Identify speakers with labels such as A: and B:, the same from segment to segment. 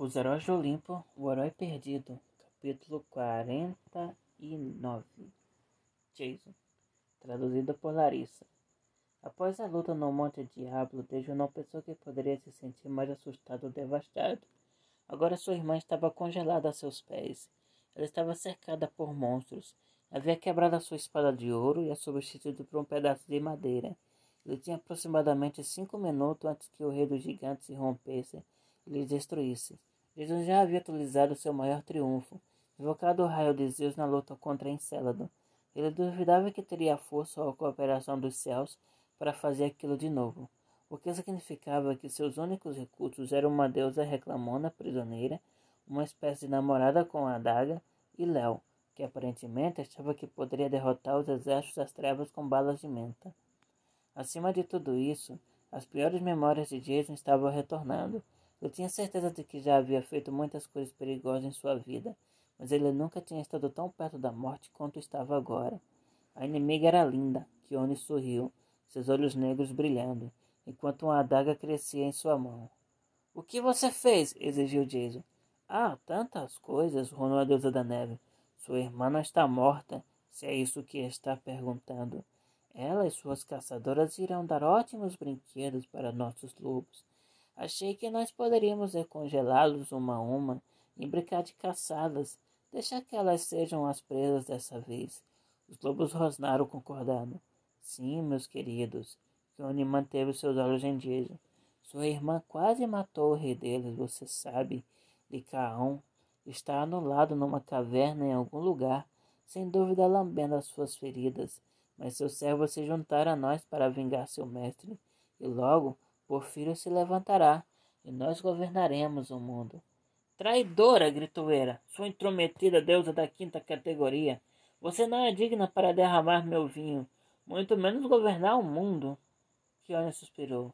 A: Os Heróis do Olimpo, O Herói Perdido, capítulo 49. Jason, traduzido por Larissa. Após a luta no Monte Diablo, Dejo não pensou que poderia se sentir mais assustado ou devastado. Agora sua irmã estava congelada a seus pés. Ela estava cercada por monstros. Havia quebrado a sua espada de ouro e a substituído por um pedaço de madeira. Ele tinha aproximadamente cinco minutos antes que o rei dos gigantes se rompesse e lhe destruísse. Jesus já havia utilizado seu maior triunfo, invocado o raio de Zeus na luta contra Encélado. Ele duvidava que teria a força ou a cooperação dos céus para fazer aquilo de novo, o que significava que seus únicos recursos eram uma deusa reclamona prisioneira, uma espécie de namorada com a adaga, e Léo, que aparentemente achava que poderia derrotar os exércitos das trevas com balas de menta. Acima de tudo isso, as piores memórias de Jason estavam retornando. Eu tinha certeza de que já havia feito muitas coisas perigosas em sua vida, mas ele nunca tinha estado tão perto da morte quanto estava agora. A inimiga era linda. Kione sorriu, seus olhos negros brilhando, enquanto uma adaga crescia em sua mão. O que você fez? exigiu Jason. Ah, tantas coisas, ronou a deusa da neve. Sua irmã não está morta, se é isso que está perguntando. Ela e suas caçadoras irão dar ótimos brinquedos para nossos lobos. Achei que nós poderíamos recongelá-los uma a uma e brincar de caçadas. Deixa que elas sejam as presas dessa vez. Os lobos rosnaram concordando. Sim, meus queridos. Johnny manteve seus olhos em Jason. Sua irmã quase matou o rei deles, você sabe. Licaão está anulado numa caverna em algum lugar, sem dúvida lambendo as suas feridas. Mas seus servos se juntaram a nós para vingar seu mestre, e logo Porfírio se levantará e nós governaremos o mundo. Traidora, gritou Era, sua intrometida deusa da quinta categoria. Você não é digna para derramar meu vinho, muito menos governar o mundo. Kione suspirou.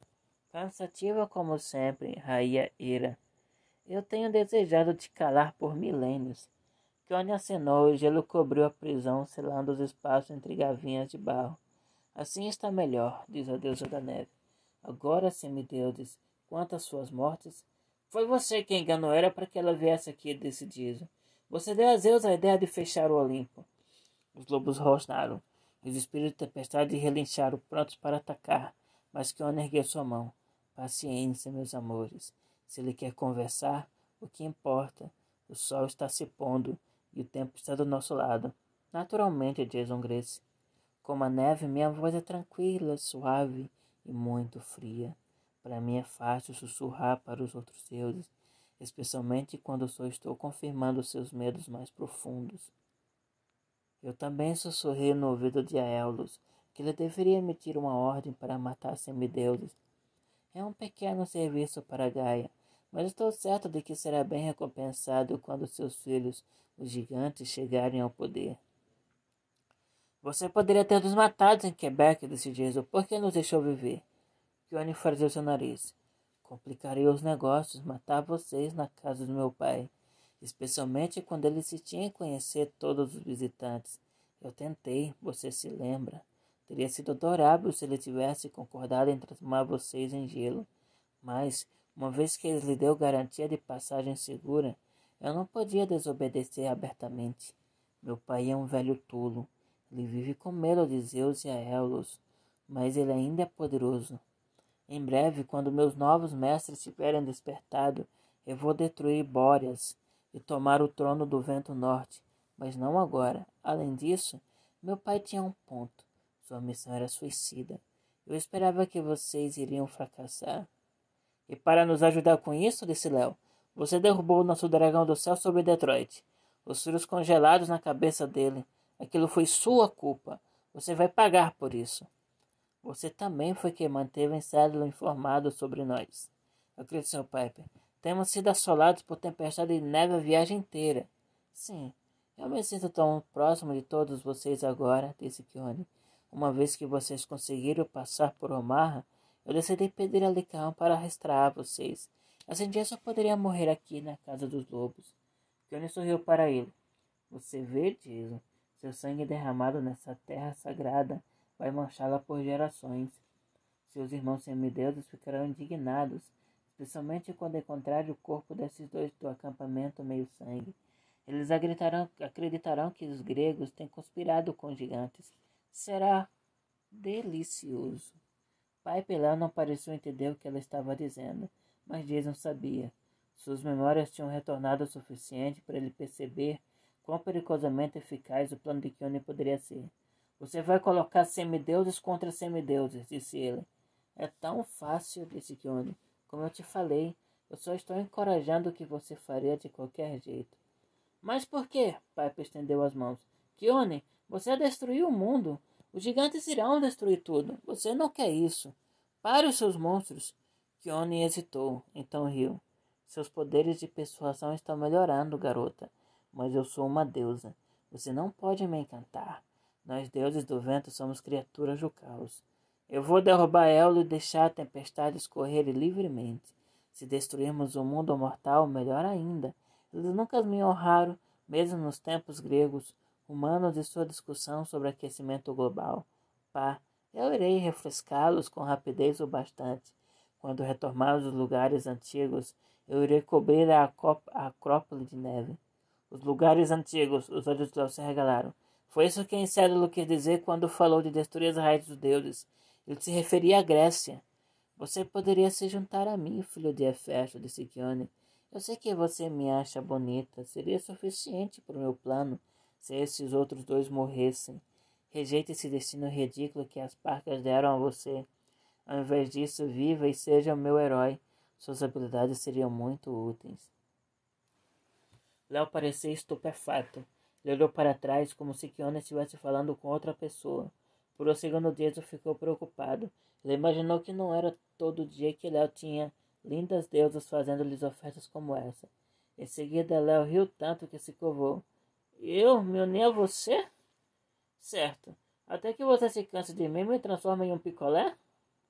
A: Cansativa como sempre, rainha Era. Eu tenho desejado te calar por milênios. Kione acenou e o gelo cobriu a prisão, selando os espaços entre gavinhas de barro. Assim está melhor, diz a deusa da neve. Agora, semideuses, quanto às suas mortes, foi você quem enganou ela para que ela viesse aqui decidido. Você deu a Zeus a ideia de fechar o Olimpo. Os lobos rosnaram. Os espíritos de tempestade relincharam, prontos para atacar. Mas Kion ergueu sua mão. Paciência, meus amores. Se ele quer conversar, o que importa? O sol está se pondo e o tempo está do nosso lado. Naturalmente, Jason Grace. Como a neve, minha voz é tranquila, suave e muito fria. Para mim é fácil sussurrar para os outros deuses, especialmente quando só estou confirmando seus medos mais profundos. Eu também sussurrei no ouvido de Aeolus que ele deveria emitir uma ordem para matar semideuses. É um pequeno serviço para Gaia, mas estou certo de que será bem recompensado quando seus filhos, os gigantes, chegarem ao poder. Você poderia ter nos matado em Quebec, disse Jason. Por que nos deixou viver? Johnny franziu seu nariz. Complicaria os negócios, matar vocês na casa do meu pai. Especialmente quando ele se tinha em conhecer todos os visitantes. Eu tentei, você se lembra. Teria sido adorável se ele tivesse concordado em transformar vocês em gelo. Mas, uma vez que ele lhe deu garantia de passagem segura, eu não podia desobedecer abertamente. Meu pai é um velho tolo. Ele vive com medo de Zeus e Aeolus, mas ele ainda é poderoso. Em breve, quando meus novos mestres tiverem despertado, eu vou destruir Bóreas e tomar o trono do vento norte, mas não agora. Além disso, meu pai tinha um ponto. Sua missão era suicida. Eu esperava que vocês iriam fracassar. E para nos ajudar com isso, disse Léo, você derrubou o nosso dragão do céu sobre Detroit. Os fios congelados na cabeça dele. Aquilo foi sua culpa. Você vai pagar por isso. Você também foi quem manteve Encélado informado sobre nós. Acreditou Piper. Temos sido assolados por tempestade de neve a viagem inteira. Sim, eu me sinto tão próximo de todos vocês agora, disse Kione. Uma vez que vocês conseguiram passar por Omaha, eu decidi pedir a Licaão para restaurar vocês. Assim dia só poderia morrer aqui na casa dos lobos. Kione sorriu para ele. Você vê, Jason, seu sangue derramado nessa terra sagrada vai manchá-la por gerações. Seus irmãos semideuses ficarão indignados, especialmente quando encontrarem o corpo desses dois do acampamento meio-sangue. Eles acreditarão, que os gregos têm conspirado com gigantes. Será delicioso. Pai Pelé não pareceu entender o que ela estava dizendo, mas Jason sabia. Suas memórias tinham retornado o suficiente para ele perceber quão perigosamente eficaz o plano de Keone poderia ser. Você vai colocar semideuses contra semideuses, disse ele. É tão fácil, disse Keone. Como eu te falei, eu só estou encorajando o que você faria de qualquer jeito. Mas por quê? Piper estendeu as mãos. Keone, você destruiu o mundo. Os gigantes irão destruir tudo. Você não quer isso. Pare os seus monstros. Keone hesitou, então riu. Seus poderes de persuasão estão melhorando, garota. Mas eu sou uma deusa. Você não pode me encantar. Nós, deuses do vento, somos criaturas do caos. Eu vou derrubar Elo e deixar a tempestade escorrer livremente. Se destruirmos o mundo mortal, melhor ainda. Eles nunca me honraram, mesmo nos tempos gregos, humanos e sua discussão sobre aquecimento global. Pá, eu irei refrescá-los com rapidez o bastante. Quando retomarmos os lugares antigos, eu irei cobrir a, a acrópole de neve. Os lugares antigos, os olhos de Léo se regalaram. Foi isso que Encédulo quis dizer quando falou de destruir as raízes dos deuses. Ele se referia à Grécia. Você poderia se juntar a mim, filho de Hefesto, disse Kione. Eu sei que você me acha bonita. Seria suficiente para o meu plano se esses outros dois morressem. Rejeite esse destino ridículo que as parcas deram a você. Ao invés disso, viva e seja o meu herói. Suas habilidades seriam muito úteis. Léo parecia estupefato. Ele olhou para trás como se Kiona estivesse falando com outra pessoa. Por um segundo, Jason ficou preocupado. Ele imaginou que não era todo dia que Léo tinha lindas deusas fazendo-lhes ofertas como essa. Em seguida, Léo riu tanto que se curvou. Eu me uni a você? Certo. Até que você se canse de mim e me transforma em um picolé?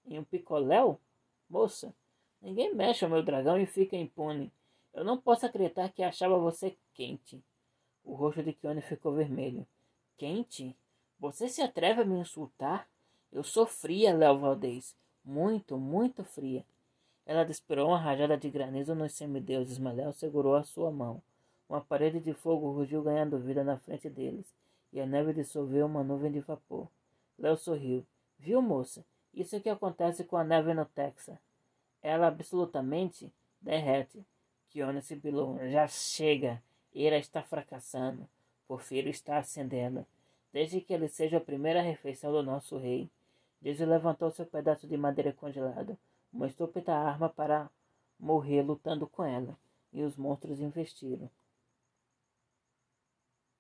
A: Em um picoléu? Moça, ninguém mexe ao meu dragão e fica impune. Eu não posso acreditar que achava você quente. O rosto de Kione ficou vermelho. Quente? Você se atreve a me insultar? Eu sou fria, Léo Valdez. Muito, muito fria. Ela disparou uma rajada de granizo nos semideuses, mas Léo segurou a sua mão. Uma parede de fogo rugiu ganhando vida na frente deles, e a neve dissolveu uma nuvem de vapor. Léo sorriu. Viu, moça? Isso é que acontece com a neve no Texas. Ela absolutamente derrete. Kiona sibilou. Já chega. Ira está fracassando. Porfiro está acendendo. Desde que ele seja a primeira refeição do nosso rei. Desde levantou seu pedaço de madeira congelado uma estúpida arma para morrer lutando com ela, e os monstros investiram.